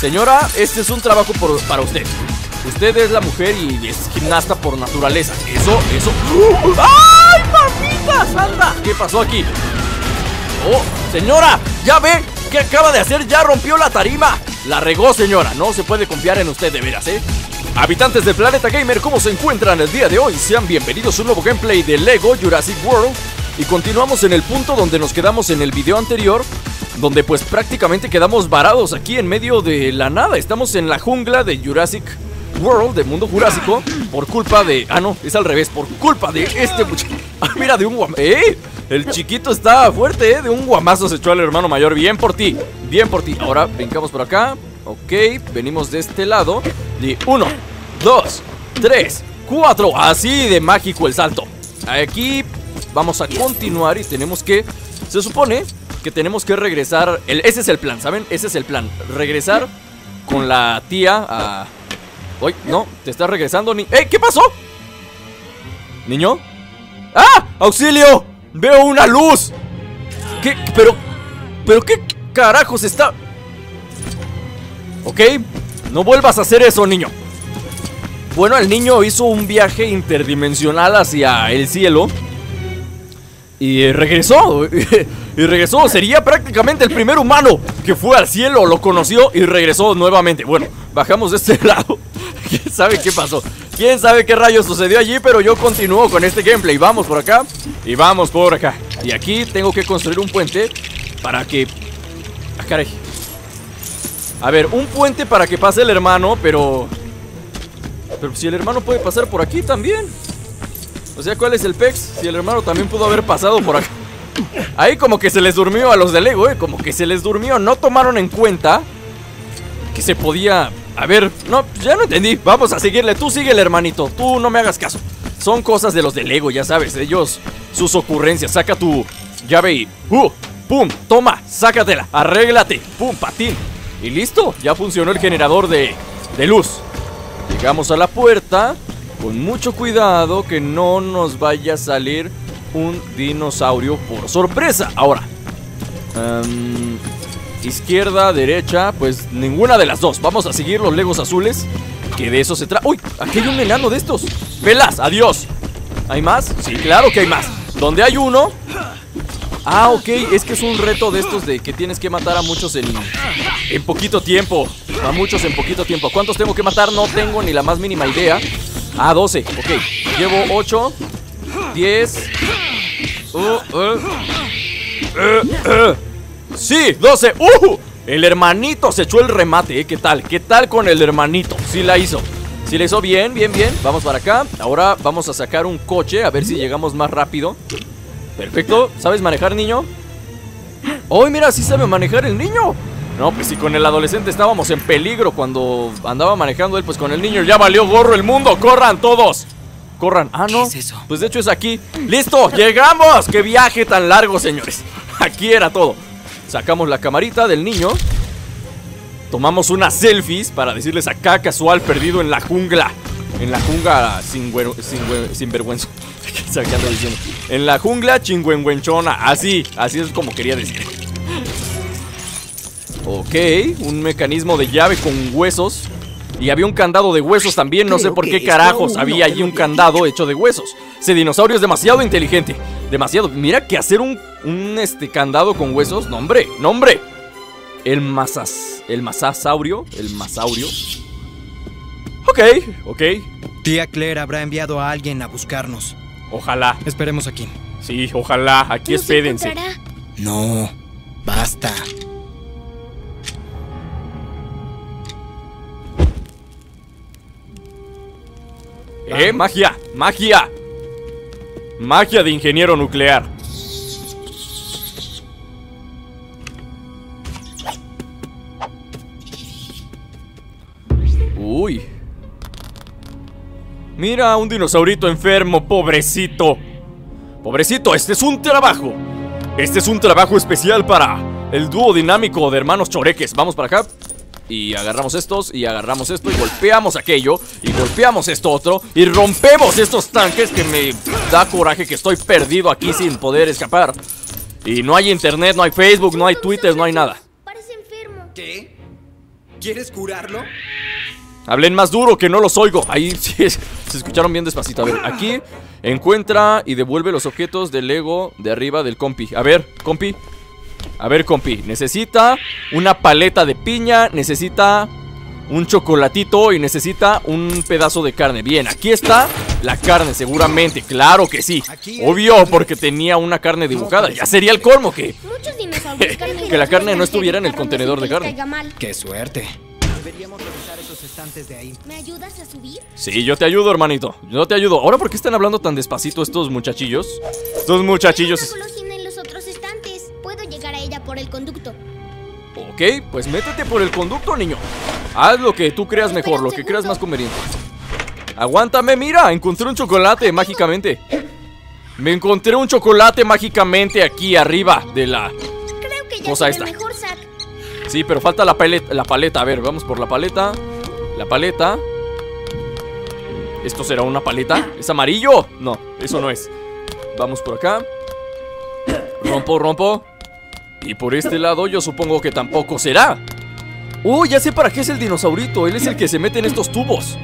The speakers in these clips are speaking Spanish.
Señora, este es un trabajo para usted. Usted es la mujer y es gimnasta por naturaleza. Eso, eso. ¡Ay, mamitas! ¡Anda! ¿Qué pasó aquí? ¡Oh, señora! ¿Ya ve qué acaba de hacer? ¡Ya rompió la tarima! La regó, señora. No se puede confiar en usted de veras, ¿eh? Habitantes del planeta gamer, ¿cómo se encuentran el día de hoy? Sean bienvenidos a un nuevo gameplay de Lego Jurassic World. Y continuamos en el punto donde nos quedamos en el video anterior. Donde pues prácticamente quedamos varados aquí en medio de la nada. Estamos en la jungla de Jurassic World, de mundo jurásico. Por culpa de... Ah, no, es al revés. Por culpa de este muchacho. Ah, mira, de un guam... ¡Eh! El chiquito está fuerte, ¿eh? De un guamazo se echó al hermano mayor. Bien por ti, bien por ti. Ahora brincamos por acá. Ok, venimos de este lado. Y uno, dos, tres, cuatro. Así de mágico el salto. Aquí vamos a continuar y tenemos que... Se supone que tenemos que regresar... El, ese es el plan, ¿saben? Ese es el plan. Regresar con la tía a... Uy, no, te estás regresando ni... ¡Eh! ¿Qué pasó? ¿Niño? ¡Ah! ¡Auxilio! ¡Veo una luz! ¿Qué? Pero... ¿Pero qué carajos está...? Ok, no vuelvas a hacer eso, niño Bueno, el niño hizo un viaje interdimensional hacia el cielo Y regresó Y regresó, sería prácticamente el primer humano Que fue al cielo, lo conoció y regresó nuevamente. Bueno, bajamos de este lado. ¿Quién sabe qué pasó? ¿Quién sabe qué rayos sucedió allí? Pero yo continúo con este gameplay. Vamos por acá y vamos por acá. Y aquí tengo que construir un puente Para que... Ah, caray. A ver, un puente para que pase el hermano Pero... Pero si el hermano puede pasar por aquí también. O sea, ¿cuál es el pex? Si el hermano también pudo haber pasado por acá Ahí como que se les durmió a los de Lego, eh Como que se les durmió. No tomaron en cuenta Que se podía... A ver, no, ya no entendí. Vamos a seguirle, tú síguele hermanito. Tú no me hagas caso. Son cosas de los de Lego, ya sabes. Ellos, sus ocurrencias. Saca tu llave y... ¡Uh! ¡Pum! Toma, sácatela, arréglate. ¡Pum! Patín. Y listo, ya funcionó el generador de, de luz. Llegamos a la puerta Con mucho cuidado que no nos vaya a salir un dinosaurio por sorpresa Ahora em, Izquierda, derecha, pues ninguna de las dos Vamos a seguir los legos azules Que de eso se trata ¡Uy! Aquí hay un enano de estos ¡Pelas! ¡Adiós! ¿Hay más? Sí, claro que hay más Donde hay uno Ah, ok, es que es un reto de estos de que tienes que matar a muchos en, en poquito tiempo A muchos en poquito tiempo ¿Cuántos tengo que matar? No tengo ni la más mínima idea Ah, 12, ok Llevo 8 10 uh, uh. Uh. Sí, 12 ¡Uh! El hermanito se echó el remate, ¿eh? ¿Qué tal? ¿Qué tal con el hermanito? Sí la hizo Sí la hizo bien, bien, bien Vamos para acá Ahora vamos a sacar un coche A ver si llegamos más rápido Perfecto, ¿sabes manejar, niño? ¡Uy, mira, sí sabe manejar el niño! No, pues si con el adolescente estábamos en peligro cuando andaba manejando él, pues con el niño ya valió gorro el mundo. ¡Corran todos! ¡Corran! Ah, no. ¿Qué es eso? Pues de hecho es aquí. ¡Listo! ¡Llegamos! ¡Qué viaje tan largo, señores! Aquí era todo. Sacamos la camarita del niño. Tomamos unas selfies para decirles acá casual perdido en la jungla. En la jungla sin, güero- sin, güe- sin vergüenza. En la jungla chingüengüenchona. Así, así es como quería decir. Ok, un mecanismo de llave con huesos. Y había un candado de huesos también. No sé por qué carajos había allí un candado hecho de huesos. Ese dinosaurio es demasiado inteligente. Demasiado. Mira que hacer un, un este candado con huesos. No, hombre, no, hombre. El masas. El masasaurio. El masaurio. Ok, ok. Tía Claire habrá enviado a alguien a buscarnos. Ojalá. Esperemos aquí. Sí, ojalá. Aquí ¿Nos espérense. encontrará? No, basta. ¡Eh! ¡Magia! ¡Magia! Magia de ingeniero nuclear. Uy. Mira, un dinosaurito enfermo, pobrecito. Pobrecito, este es un trabajo. Este es un trabajo especial para el dúo dinámico de hermanos choreques. Vamos para acá. Y agarramos estos, y agarramos esto, y golpeamos aquello, y golpeamos esto otro, y rompemos estos tanques que me da coraje que estoy perdido aquí sin poder escapar. Y no hay internet, no hay Facebook, no hay Twitter, no hay nada. Parece enfermo. ¿Qué? ¿Quieres curarlo? Hablen más duro que no los oigo. Ahí sí, se escucharon bien despacito. A ver, aquí encuentra y devuelve los objetos del Lego de arriba del compi. A ver, compi. A ver, compi. Necesita una paleta de piña. Necesita un chocolatito y necesita un pedazo de carne. Bien, aquí está la carne, seguramente. Claro que sí. Obvio, porque tenía una carne dibujada. Ya sería el colmo que, Muchos dinosaurios que la carne no estuviera en el contenedor de carne. ¡Qué suerte! Deberíamos revisar esos estantes de ahí. ¿Me ayudas a subir? Sí, yo te ayudo, hermanito. Yo te ayudo. Ahora, ¿por qué están hablando tan despacito estos muchachillos? Estos muchachillos. Por el conducto. Ok, pues métete por el conducto, niño. Haz lo que tú creas mejor, lo que creas más conveniente. Aguántame, mira, encontré un chocolate mágicamente. Me encontré un chocolate mágicamente aquí arriba de la... Creo que ya Cosa esta. mejor. Sí, pero falta la paleta, la paleta. A ver, vamos por la paleta. La paleta. ¿Esto será una paleta? ¿Es amarillo? No, eso no es. Vamos por acá. Rompo, rompo. Y por este lado yo supongo que tampoco será. ¡Oh, ya sé para qué es el dinosaurito! Él es el que se mete en estos tubos.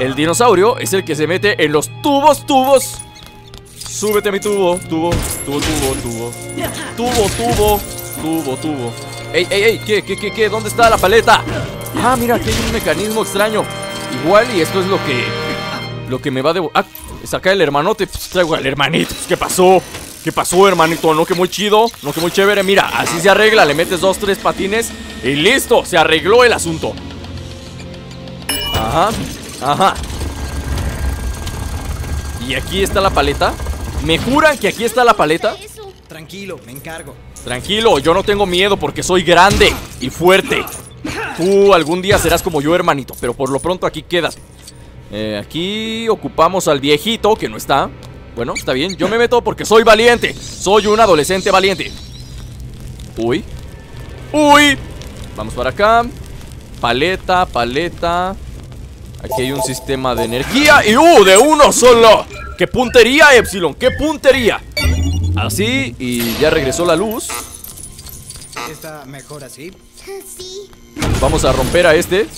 El dinosaurio es el que se mete en los tubos, tubos. Súbete a mi tubo, tubo, tubo, tubo, tubo. Tubo, tubo, tubo, tubo. ¡Ey, ey, ey! ¿Qué, qué, qué, qué? ¿Dónde está la paleta? Ah, mira, aquí hay un mecanismo extraño. Igual y esto es lo que... Lo que me va a. Ah, saca el hermanote. Pues, traigo al hermanito. Pues, ¿Qué pasó? ¿Qué pasó, hermanito? No que muy chido, no que muy chévere. Mira, así se arregla. Le metes dos, tres patines y listo. Se arregló el asunto. Ajá, ajá. ¿Y aquí está la paleta? ¿Me juran que aquí está la paleta? Tranquilo, me encargo. Tranquilo, yo no tengo miedo porque soy grande y fuerte. Tú algún día serás como yo, hermanito, pero por lo pronto aquí quedas. Eh, aquí ocupamos al viejito, que no está. Bueno, está bien, yo me meto porque soy valiente. Soy un adolescente valiente. Uy. Uy. Vamos para acá. Paleta, paleta. Aquí hay un sistema de energía y ¡uh! De uno solo. ¡Qué puntería, Epsilon! ¡Qué puntería! Así y ya regresó la luz. ¿Está mejor así? Sí. Vamos a romper a este.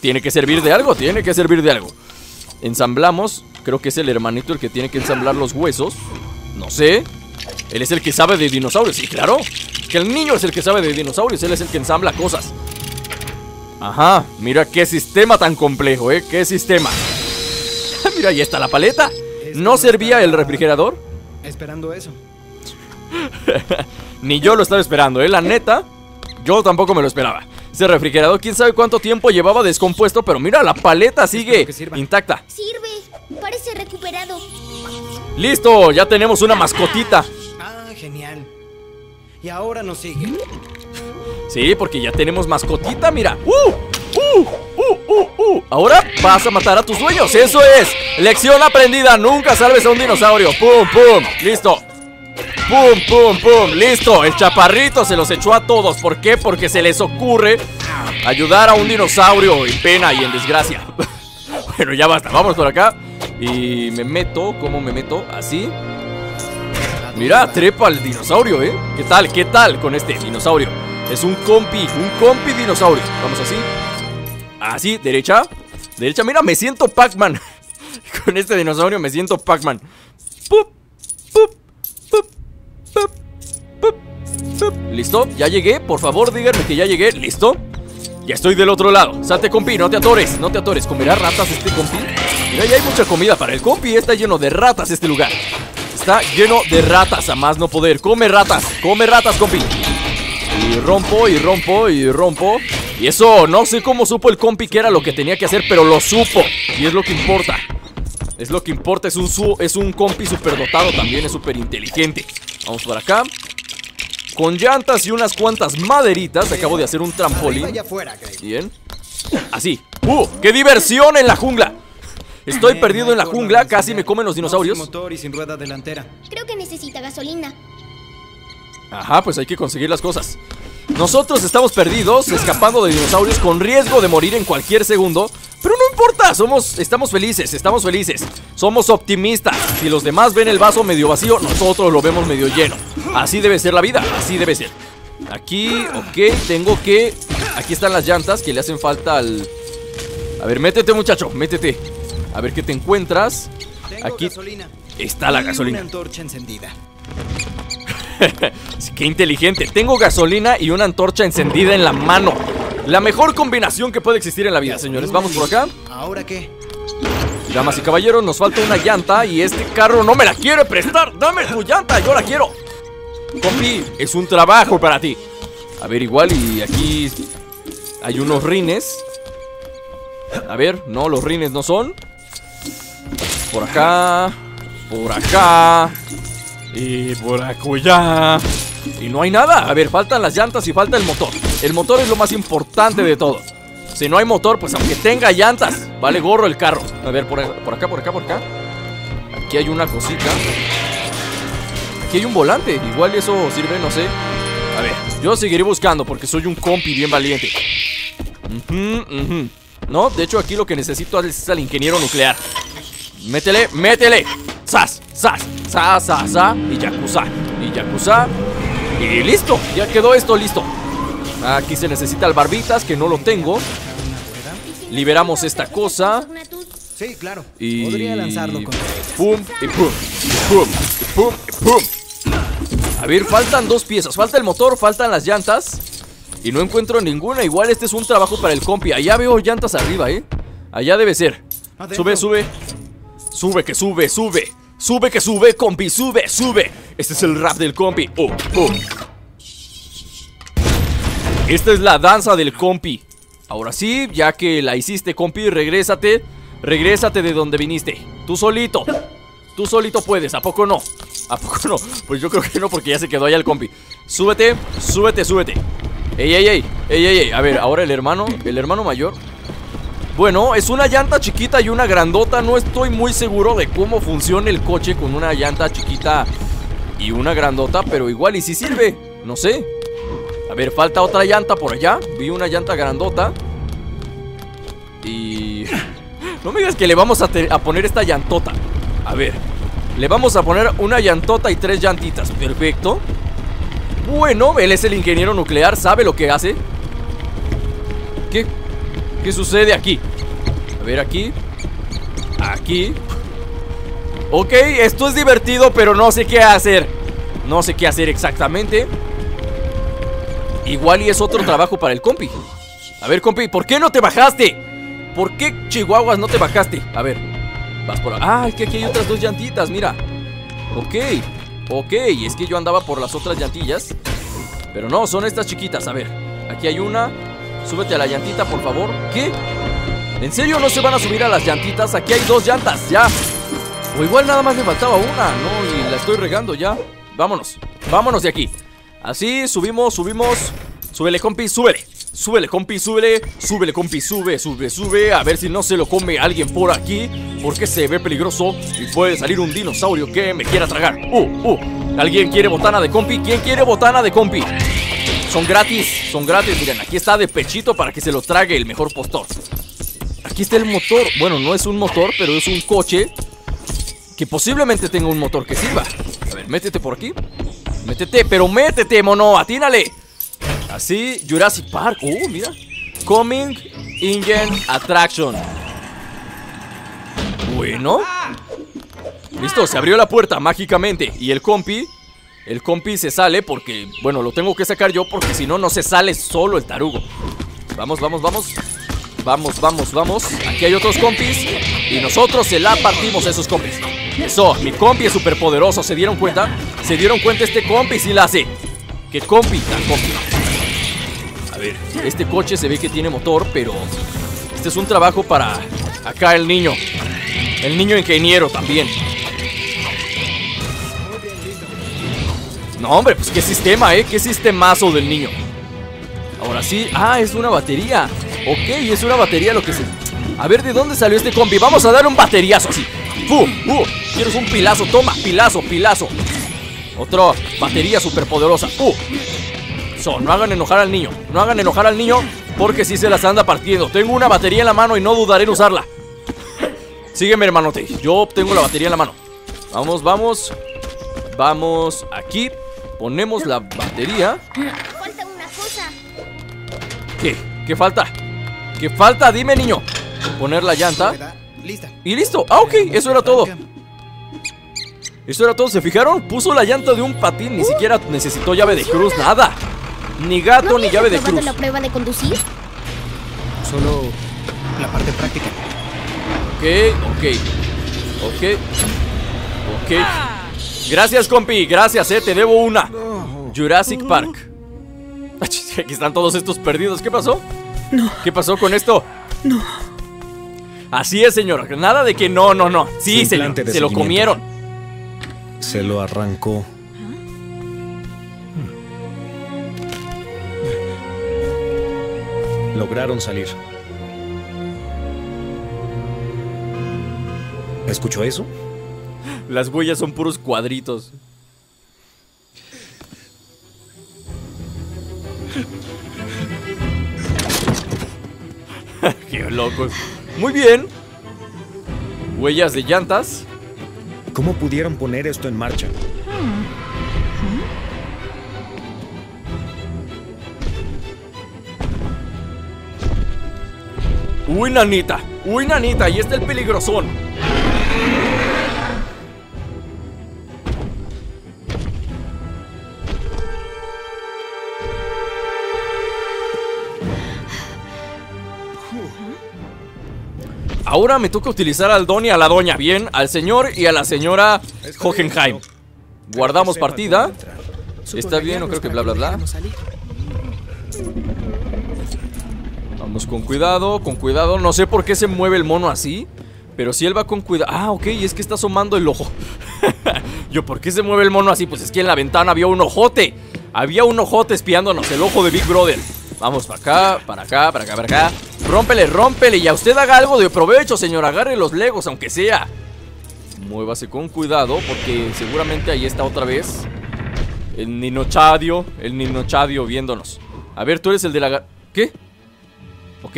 Tiene que servir de algo, tiene que servir de algo. Ensamblamos. Creo que es el hermanito el que tiene que ensamblar los huesos. No sé. Él es el que sabe de dinosaurios. Sí, claro. Que el niño es el que sabe de dinosaurios. Él es el que ensambla cosas. Ajá. Mira qué sistema tan complejo, ¿eh? ¿Qué sistema? mira, ahí está la paleta. ¿No servía el refrigerador? Esperando eso. Ni yo lo estaba esperando, ¿eh? La neta, yo tampoco me lo esperaba. Ese refrigerador, quién sabe cuánto tiempo llevaba descompuesto, pero mira, la paleta sigue intacta. Sirve. Parece recuperado. Listo, ya tenemos una mascotita. Ah, genial. Y ahora nos sigue. Sí, porque ya tenemos mascotita, mira. ¡Uh! ¡Uh! ¡Uh! ¡Uh! ¡Uh! Ahora vas a matar a tus dueños. Eso es. Lección aprendida. Nunca salves a un dinosaurio. ¡Pum! ¡Pum! Listo. ¡Pum! ¡Pum! ¡Pum! Listo. El chaparrito se los echó a todos. ¿Por qué? Porque se les ocurre ayudar a un dinosaurio en pena y en desgracia. bueno, ya basta. Vamos por acá. Y me meto. ¿Cómo me meto? Así. Mira, trepa al dinosaurio, ¿eh? ¿Qué tal? ¿Qué tal con este dinosaurio? Es un compi, un compi dinosaurio. Vamos así. Así, derecha. Derecha, mira, me siento Pac-Man. con este dinosaurio me siento Pac-Man. ¿Listo? ¿Ya llegué? Por favor, díganme que ya llegué. ¿Listo? Ya estoy del otro lado. Salte, compi, no te atores, no te atores. ¿Comerá ratas este compi? Mira, ya hay mucha comida para el compi. Está lleno de ratas este lugar. Está lleno de ratas a más no poder. Come ratas, come ratas, compi. Y rompo, y rompo, y rompo. Y eso, no sé cómo supo el compi que era lo que tenía que hacer, pero lo supo. Y es lo que importa. Es lo que importa, es un, su es un compi superdotado también, es súper inteligente. Vamos por acá. Con llantas y unas cuantas maderitas, acabo de hacer un trampolín. Bien. Así. ¡Uh! ¡Qué diversión en la jungla! Estoy perdido en la jungla, casi me comen los No, dinosaurios. sin motor y sin rueda delantera. Creo que necesita gasolina. Ajá, pues hay que conseguir las cosas. Nosotros estamos perdidos, escapando de dinosaurios con riesgo de morir en cualquier segundo. Pero no importa, somos, estamos felices, estamos felices. Somos optimistas. Si los demás ven el vaso medio vacío, nosotros lo vemos medio lleno. Así debe ser la vida, así debe ser. Aquí, ok, tengo que Aquí están las llantas que le hacen falta al... A ver, métete muchacho, métete A ver qué te encuentras Aquí gasolina. está la gasolina Una antorcha encendida. Qué inteligente. Tengo gasolina y una antorcha encendida en la mano. La mejor combinación que puede existir en la vida, señores. Vamos por acá. ¿Ahora qué? Damas y caballeros, nos falta una llanta y este carro no me la quiere prestar. Dame tu llanta, yo la quiero. Compi, es un trabajo para ti. A ver, igual y aquí hay unos rines. A ver, no, los rines no son. Por acá. Por acá. Y por acullá. Y no hay nada. A ver, faltan las llantas y falta el motor. El motor es lo más importante de todo. Si no hay motor, pues aunque tenga llantas, vale gorro el carro. A ver, por, por acá, por acá, por acá. Aquí hay una cosita. Aquí hay un volante. Igual eso sirve, no sé. A ver, yo seguiré buscando porque soy un compi bien valiente. Ujú, ujú. No, de hecho aquí lo que necesito es al ingeniero nuclear. Métele, métele. Sas, sas, sas, sas, sas. Y yakuza. Y yakuza. Y listo. Ya quedó esto listo. Aquí se necesita el barbitas, que no lo tengo. Liberamos esta cosa. Sí, claro. Y. Podría lanzarlo con... Pum, y pum, y pum, y pum, y pum. A ver, faltan dos piezas. Falta el motor, faltan las llantas. Y no encuentro ninguna. Igual este es un trabajo para el compi. Allá veo llantas arriba, ¿eh? Allá debe ser. Sube, sube. Sube, que sube, sube. Sube, que sube, compi, sube, sube. Este es el rap del compi. Oh, oh. Esta es la danza del compi. Ahora sí, ya que la hiciste, compi, regrésate. Regrésate de donde viniste. Tú solito. Tú solito puedes, ¿a poco no? ¿A poco no? Pues yo creo que no, porque ya se quedó allá el compi. Súbete, súbete, súbete. Ey, ey, ey, ey, ey, ey. A ver, ahora el hermano, el hermano mayor. Bueno, es una llanta chiquita y una grandota. No estoy muy seguro de cómo funciona el coche con una llanta chiquita y una grandota, pero igual y si sirve. No sé. A ver, falta otra llanta por allá. Vi una llanta grandota. Y... No me digas que le vamos a, a poner esta llantota. A ver. Le vamos a poner una llantota y tres llantitas. Perfecto. Bueno, él es el ingeniero nuclear. ¿Sabe lo que hace? ¿Qué? ¿Qué sucede aquí? A ver, aquí. Aquí. Ok, esto es divertido, pero no sé qué hacer. No sé qué hacer exactamente. Igual y es otro trabajo para el compi. A ver, compi, ¿por qué no te bajaste? ¿Por qué chihuahuas no te bajaste? A ver, vas. Ah, es que aquí hay otras dos llantitas, mira. Ok, ok, es que yo andaba por las otras llantillas. Pero no, son estas chiquitas, a ver. Aquí hay una. Súbete a la llantita, por favor. ¿Qué? ¿En serio no se van a subir a las llantitas? Aquí hay dos llantas, ya. O igual nada más me faltaba una, ¿no? Y la estoy regando ya. Vámonos, vámonos de aquí. Así, subimos, subimos. Súbele, compi, súbele. Súbele, compi, súbele. Súbele, compi, sube, sube, sube. A ver si no se lo come alguien por aquí. Porque se ve peligroso y puede salir un dinosaurio que me quiera tragar. Uh, uh. ¿Alguien quiere botana de compi? ¿Quién quiere botana de compi? Son gratis, son gratis. Miren, aquí está de pechito para que se lo trague el mejor postor. Aquí está el motor. Bueno, no es un motor, pero es un coche que posiblemente tenga un motor que sirva. A ver, métete por aquí. Métete, pero métete, mono, atínale. Así, Jurassic Park. Oh, mira. Coming Engine Attraction. Bueno. Listo, se abrió la puerta mágicamente. Y el compi. El compi se sale porque, bueno, lo tengo que sacar yo porque si no, no se sale solo el tarugo. Vamos, vamos, vamos. Vamos, vamos, vamos. Aquí hay otros compis. Y nosotros se la partimos a esos compis. Eso, mi compi es súper poderoso. ¿Se dieron cuenta? ¿Se dieron cuenta? Este compi sí la hace. ¿Qué compi? Tan compi. Este coche se ve que tiene motor, pero este es un trabajo para acá el niño. El niño ingeniero también. No, hombre, pues qué sistema, ¿eh? Qué sistemazo del niño. Ahora sí. Ah, es una batería. Ok, es una batería lo que se... A ver, ¿de dónde salió este compi? Vamos a dar un bateriazo así. ¡Fu! ¡Uh! ¿Quieres un pilazo? Toma, pilazo, pilazo. Otra batería súper poderosa. ¡Uh! No hagan enojar al niño. No hagan enojar al niño porque sí se las anda partiendo. Tengo una batería en la mano y no dudaré en usarla. Sígueme, hermanote. Yo tengo la batería en la mano. Vamos, vamos. Vamos aquí. Ponemos la batería. Falta una cosa. ¿Qué? ¿Qué falta? ¿Qué falta? Dime, niño. Poner la llanta. Lista. Y listo. Ah, ok, eso era todo. Eso era todo, ¿se fijaron? Puso la llanta de un patín, ni siquiera necesitó llave de cruz, nada. Ni gato ¿No ni llave de cruz. la prueba de conducir? Solo la parte práctica. Ok, ok. Ok. Ok. Gracias, compi. Gracias, eh. Te debo una. Jurassic Park. Aquí están todos estos perdidos. ¿Qué pasó? No. ¿Qué pasó con esto? No. Así es, señor. Nada de que no, no, no. Sí, señor. Se lo comieron. Se lo arrancó. Lograron salir. ¿Escuchó eso? Las huellas son puros cuadritos. Qué locos. Muy bien. Huellas de llantas. ¿Cómo pudieron poner esto en marcha? Uy, nanita. Uy, nanita. Ahí está el peligrosón. Ahora me toca utilizar al don y a la doña, bien, al señor y a la señora Hohenheim. Guardamos partida. Está bien, no creo que bla bla bla. Con cuidado, con cuidado. No sé por qué se mueve el mono así. Pero si él va con cuidado. Ah, ok, es que está asomando el ojo. Yo, ¿por qué se mueve el mono así? Pues es que en la ventana había un ojote. Había un ojote espiándonos, el ojo de Big Brother. Vamos para acá, para acá, para acá, para acá. Rómpele, rómpele. Y a usted haga algo de provecho, señor. Agarre los legos, aunque sea. Muévase con cuidado, porque seguramente ahí está otra vez. El Ninochadio, el Ninochadio viéndonos. A ver, tú eres el de la... ¿Qué? Ok,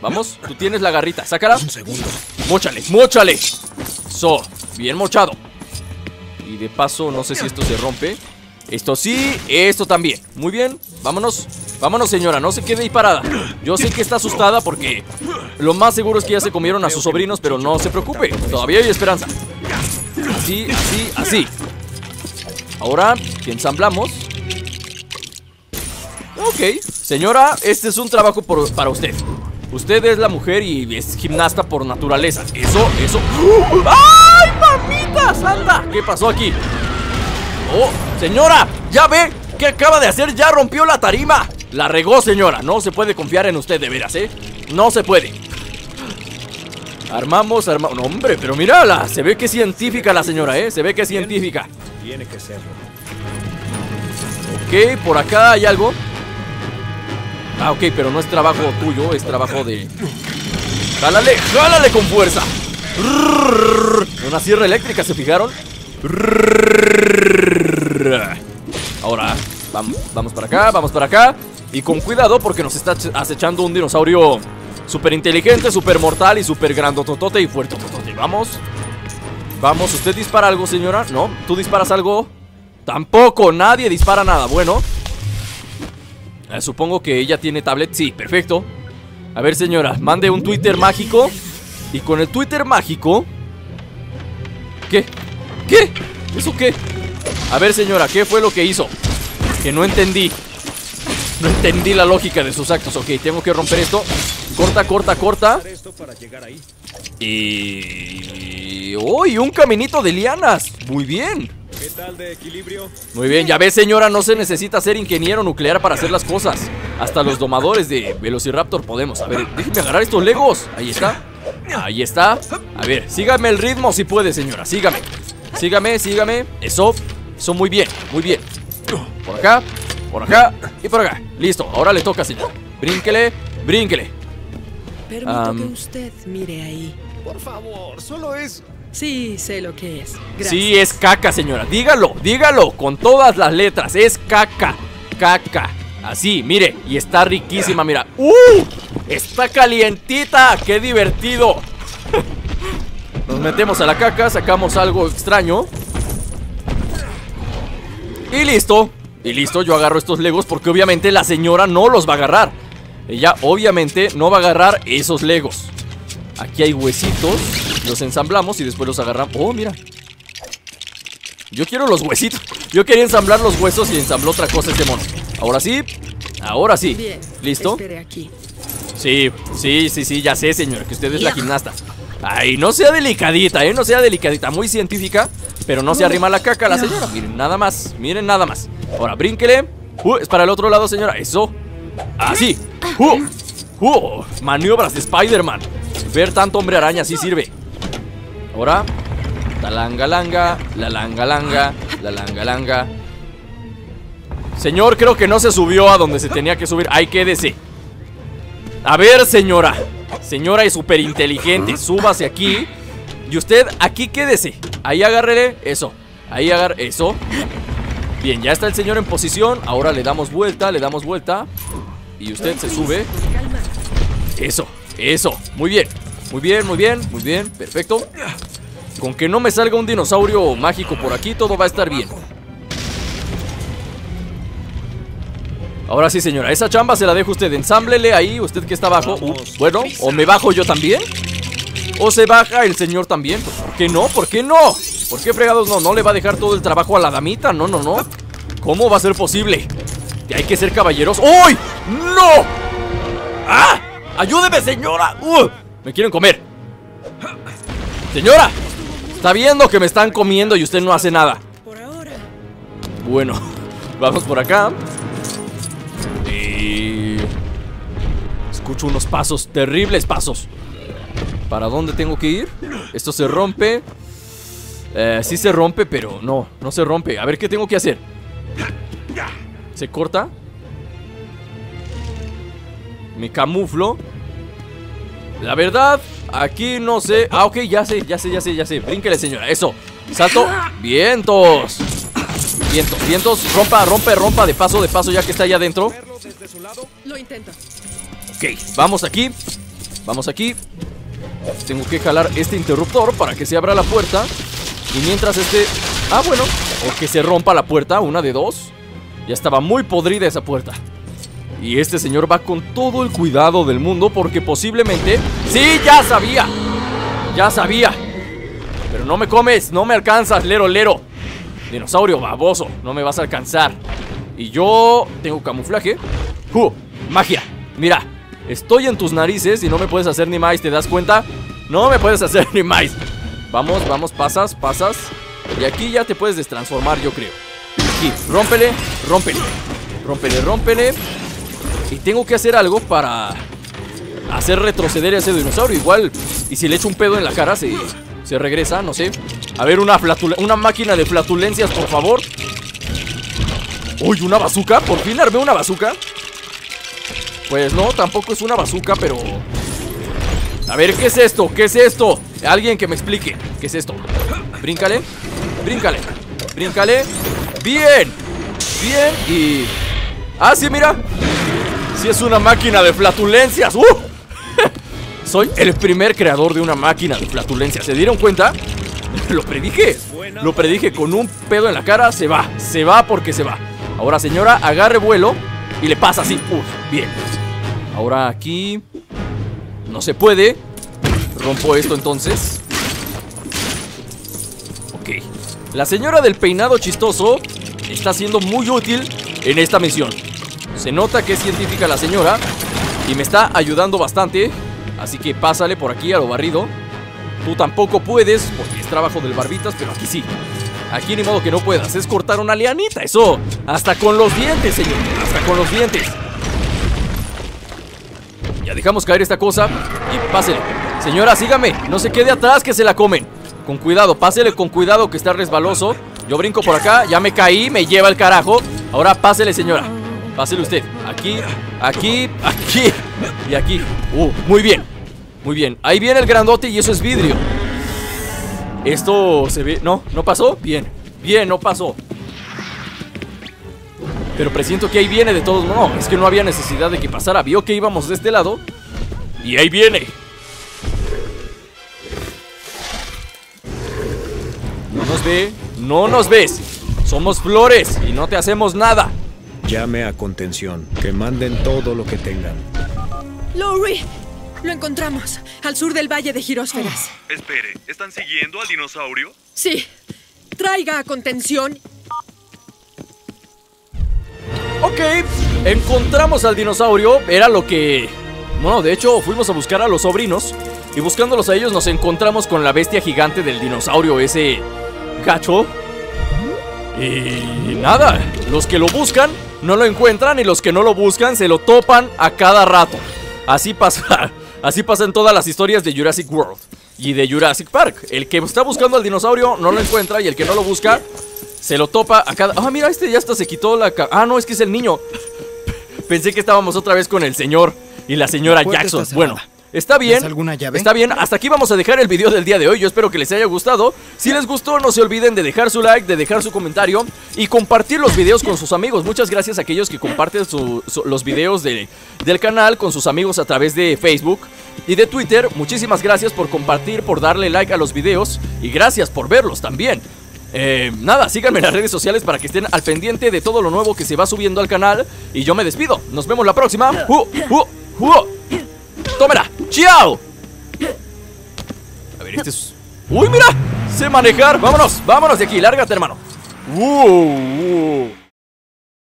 vamos, tú tienes la garrita, sácala. Un segundo. Móchale, móchale. So, bien mochado. Y de paso, no sé si esto se rompe. Esto sí, esto también. Muy bien, vámonos. Vámonos, señora, no se quede ahí parada. Yo sé que está asustada porque lo más seguro es que ya se comieron a sus sobrinos, pero no se preocupe. Todavía hay esperanza. Así, así, así. Ahora, que ensamblamos. Ok, señora, este es un trabajo por- para usted. Usted es la mujer y es gimnasta por naturaleza. Eso, eso. ¡Ay, mamitas! ¡Anda! ¿Qué pasó aquí? ¡Oh, señora! ¿Ya ve? ¿Qué acaba de hacer? ¡Ya rompió la tarima! La regó, señora. No se puede confiar en usted de veras, ¿eh? No se puede. Armamos, armamos. No, hombre, pero mírala. Se ve que es científica la señora, ¿eh? Se ve que es científica. Tiene que serlo. Ok, por acá hay algo. Ah, ok, pero no es trabajo tuyo, es trabajo de. ¡Jálale! ¡Jálale con fuerza! Una sierra eléctrica, ¿se fijaron? Ahora, vamos, vamos para acá, vamos para acá. Y con cuidado porque nos está acechando un dinosaurio súper inteligente, súper mortal y súper grandototote y fuerte. Vamos. Vamos, ¿usted dispara algo, señora? ¿No? ¿Tú disparas algo? Tampoco, nadie dispara nada. Bueno. Eh, supongo que ella tiene tablet. Sí, perfecto. A ver, señora, mande un Twitter mágico. Y con el Twitter mágico... ¿Qué? ¿Qué? ¿Eso qué? A ver, señora, ¿qué fue lo que hizo? Que no entendí. No entendí la lógica de sus actos. Ok, tengo que romper esto. Corta, corta, corta. Y... ¡Uy! un caminito de lianas. Muy bien. ¿Qué tal de equilibrio? Muy bien, ya ves señora, no se necesita ser ingeniero nuclear para hacer las cosas. Hasta los domadores de Velociraptor podemos. A ver, déjeme agarrar estos legos. Ahí está. Ahí está. A ver, sígame el ritmo si puede, señora. Sígame. Sígame, sígame. Eso. Eso muy bien, muy bien. Por acá, por acá y por acá. Listo, ahora le toca, señor. Brínquele, brínquele. Permito Am. que usted mire ahí. Por favor, solo es. Sí, sé lo que es. Gracias. Sí, es caca, señora. Dígalo, dígalo con todas las letras. Es caca, caca. Así, mire, y está riquísima, mira. ¡Uh! Está calientita. ¡Qué divertido! Nos metemos a la caca, sacamos algo extraño. Y listo. Y listo, yo agarro estos legos porque obviamente la señora no los va a agarrar. ella obviamente no va a agarrar esos legos. Aquí hay huesitos, los ensamblamos y después los agarramos. Oh, mira. Yo quiero los huesitos. Yo quería ensamblar los huesos y ensambló otra cosa este mono. Ahora sí, ahora sí. Bien. ¿Listo? Aquí. Sí, sí, sí, sí, ya sé, señor, que usted es la gimnasta. Ay, no sea delicadita, eh, no sea delicadita, muy científica, pero no se arrima la caca la señora. Miren, nada más, miren nada más. Ahora, brínquele. Uh, es para el otro lado, señora, eso. Así. Uh, uh, maniobras de Spider-Man. Ver tanto hombre araña sí sirve. Ahora, la langa langa, la langa langa, la langa langa. Señor, creo que no se subió a donde se tenía que subir. Ahí quédese. A ver, señora. Señora y súper inteligente. Súbase aquí. Y usted aquí quédese. Ahí agárrele. Eso. Ahí agarre. Eso. Bien, ya está el señor en posición. Ahora le damos vuelta, le damos vuelta. Y usted se sube. Eso, eso. Muy bien. Muy bien, muy bien, muy bien. Perfecto. Con que no me salga un dinosaurio mágico por aquí, todo va a estar bien. Ahora sí, señora, esa chamba se la dejo usted. Ensámblele ahí, usted que está abajo. Uh, bueno, o me bajo yo también. O se baja el señor también. Pues, ¿Por qué no? ¿Por qué no? ¿Por qué fregados no? ¿No le va a dejar todo el trabajo a la damita? No, no, no. ¿Cómo va a ser posible? Que hay que ser caballeros. ¡Uy! ¡No! ¡Ah! ¡Ayúdeme, señora! ¡Uh! Me quieren comer. Señora, está viendo que me están comiendo y usted no hace nada. Bueno, vamos por acá. Y... Escucho unos pasos, terribles pasos. ¿Para dónde tengo que ir? Esto se rompe. Eh, sí se rompe, pero no, no se rompe. A ver qué tengo que hacer. ¿Se corta? Me camuflo. La verdad, aquí no sé. Ah, ok, ya sé, ya sé, ya sé, ya sé. Brínquele, señora. Eso. Salto. Vientos. Vientos, vientos. Rompa, rompe, rompa. De paso, de paso, ya que está allá adentro. Lo intento. Ok, vamos aquí. Vamos aquí. Tengo que jalar este interruptor para que se abra la puerta. Y mientras este... Ah, bueno. O que se rompa la puerta, una de dos. Ya estaba muy podrida esa puerta. Y este señor va con todo el cuidado del mundo porque posiblemente... ¡Sí, ya sabía! Ya sabía. Pero no me comes, no me alcanzas, lero, lero. Dinosaurio baboso, no me vas a alcanzar. Y yo tengo camuflaje. ¡Uh! ¡Magia! Mira, estoy en tus narices y no me puedes hacer ni más, ¿te das cuenta? No me puedes hacer ni más. Vamos, vamos, pasas, pasas. Y aquí ya te puedes destransformar, yo creo. Aquí, rómpele, rómpele. Rómpele, rómpele. Y tengo que hacer algo para hacer retroceder a ese dinosaurio. Igual, y si le echo un pedo en la cara, se, se regresa, no sé. A ver, una, una máquina de flatulencias, por favor. Uy, una bazooka. Por fin armé una bazooka. Pues no, tampoco es una bazooka, pero... A ver, ¿qué es esto? ¿Qué es esto? Alguien que me explique. ¿Qué es esto? Bríncale. Bríncale. Bríncale. Bien. Bien. Y... Ah, sí, mira. Sí es una máquina de flatulencias. ¡Uh! Soy el primer creador de una máquina de flatulencias. ¿Se dieron cuenta? Lo predije. Lo predije con un pedo en la cara. Se va. Se va porque se va. Ahora, señora, agarre vuelo y le pasa así. Uf, bien. Ahora aquí. No se puede. Rompo esto entonces. Ok. La señora del peinado chistoso está siendo muy útil en esta misión. Se nota que es científica la señora y me está ayudando bastante. Así que pásale por aquí a lo barrido. Tú tampoco puedes, porque es trabajo del barbitas, pero aquí sí. Aquí ni modo que no puedas, es cortar una lianita, eso. Hasta con los dientes, señor. Hasta con los dientes. Ya dejamos caer esta cosa y pásele. Señora, sígame, no se quede atrás que se la comen. Con cuidado, pásele con cuidado que está resbaloso. Yo brinco por acá, ya me caí, me lleva el carajo. Ahora pásele, señora. Pásele usted. Aquí, aquí, aquí y aquí. Uh, muy bien. Muy bien. Ahí viene el grandote y eso es vidrio. Esto se ve... No, no pasó. Bien. Bien, no pasó. Pero presiento que ahí viene de todos modos. No, es que no había necesidad de que pasara. Vio que íbamos de este lado. Y ahí viene. No nos ve. No nos ves. Somos flores y no te hacemos nada. Llame a contención. Que manden todo lo que tengan. Lowry, lo encontramos, al sur del Valle de Girósferas. Espere, ¿están siguiendo al dinosaurio? Sí. Traiga a contención. Ok, encontramos al dinosaurio. Era lo que. Bueno, de hecho, fuimos a buscar a los sobrinos. Y buscándolos a ellos, nos encontramos con la bestia gigante del dinosaurio, ese gacho. Y nada, los que lo buscan no lo encuentran y los que no lo buscan se lo topan a cada rato. Así pasa, así pasa en todas las historias de Jurassic World y de Jurassic Park. El que está buscando al dinosaurio no lo encuentra y el que no lo busca se lo topa a cada... Ah, mira, este ya hasta se quitó la... Ah, no, es que es el niño. Pensé que estábamos otra vez con el señor y la señora Jackson. Bueno. Está bien. ¿Ves alguna llave? Está bien, hasta aquí vamos a dejar el video del día de hoy. Yo espero que les haya gustado. Si les gustó, no se olviden de dejar su like, de dejar su comentario y compartir los videos con sus amigos. Muchas gracias a aquellos que comparten su- su- los videos de- del canal con sus amigos a través de Facebook y de Twitter. Muchísimas gracias por compartir, por darle like a los videos y gracias por verlos también. Eh, nada, síganme en las redes sociales para que estén al pendiente de todo lo nuevo que se va subiendo al canal. Y yo me despido. Nos vemos la próxima. ¡Uh, uh, uh! ¡Tómela! ¡Chao! A ver, este es. ¡Uy, mira! Sé manejar. Vámonos, vámonos de aquí. Lárgate, hermano. Uh.